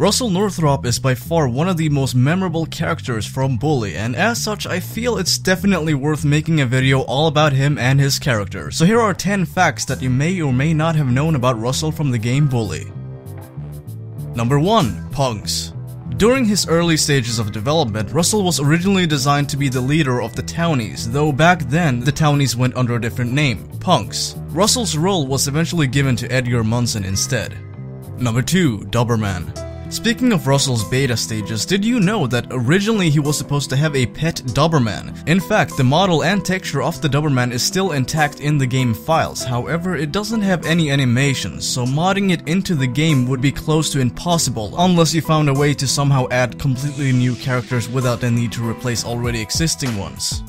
Russell Northrop is by far one of the most memorable characters from Bully, and as such I feel it's definitely worth making a video all about him and his character. So here are 10 facts that you may or may not have known about Russell from the game Bully. Number 1. Punks during his early stages of development, Russell was originally designed to be the leader of the Townies, though back then, the Townies went under a different name, Punks. Russell's role was eventually given to Edgar Munson instead. Number 2. Doberman Speaking of Russell's beta stages, did you know that originally he was supposed to have a pet Doberman? In fact, the model and texture of the Doberman is still intact in the game files, however it doesn't have any animations, so modding it into the game would be close to impossible unless you found a way to somehow add completely new characters without the need to replace already existing ones.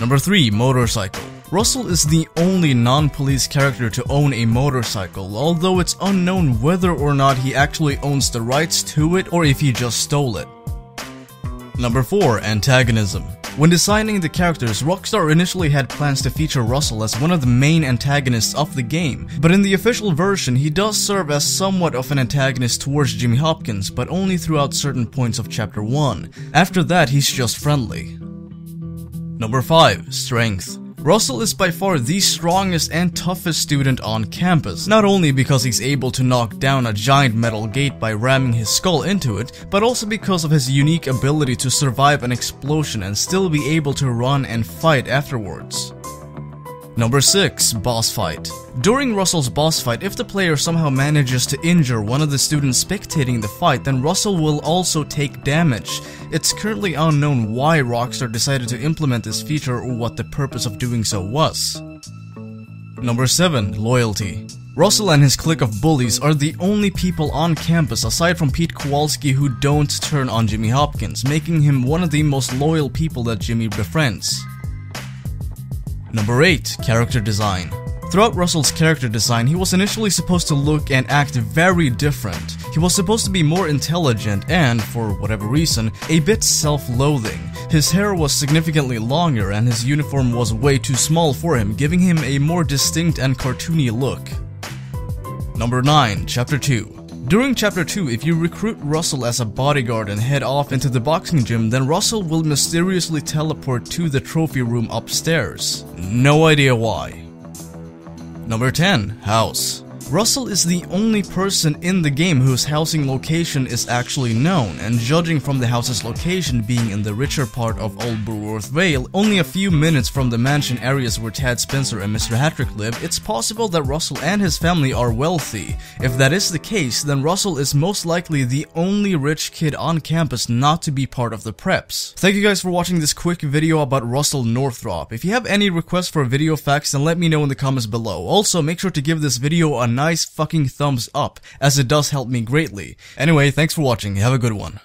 Number 3. Motorcycle Russell is the only non-police character to own a motorcycle, although it's unknown whether or not he actually owns the rights to it or if he just stole it. Number 4. Antagonism when designing the characters, Rockstar initially had plans to feature Russell as one of the main antagonists of the game, but in the official version he does serve as somewhat of an antagonist towards Jimmy Hopkins, but only throughout certain points of chapter 1. After that he's just friendly. Number 5. Strength Russell is by far the strongest and toughest student on campus, not only because he's able to knock down a giant metal gate by ramming his skull into it, but also because of his unique ability to survive an explosion and still be able to run and fight afterwards. Number 6. Boss Fight During Russell's boss fight, if the player somehow manages to injure one of the students spectating the fight, then Russell will also take damage. It's currently unknown why Rockstar decided to implement this feature or what the purpose of doing so was. Number 7. Loyalty Russell and his clique of bullies are the only people on campus aside from Pete Kowalski who don't turn on Jimmy Hopkins, making him one of the most loyal people that Jimmy befriends. Number 8. Character Design Throughout Russell's character design, he was initially supposed to look and act very different. He was supposed to be more intelligent and, for whatever reason, a bit self-loathing. His hair was significantly longer and his uniform was way too small for him, giving him a more distinct and cartoony look. Number 9. Chapter 2 during chapter 2, if you recruit Russell as a bodyguard and head off into the boxing gym, then Russell will mysteriously teleport to the trophy room upstairs. No idea why. Number 10. House Russell is the only person in the game whose housing location is actually known, and judging from the house's location being in the richer part of Old Bullworth Vale, only a few minutes from the mansion areas where Tad Spencer and Mr. Hattrick live, it's possible that Russell and his family are wealthy. If that is the case, then Russell is most likely the only rich kid on campus not to be part of the preps. Thank you guys for watching this quick video about Russell Northrop. If you have any requests for video facts, then let me know in the comments below. Also, make sure to give this video a nice fucking thumbs up, as it does help me greatly. Anyway, thanks for watching, have a good one.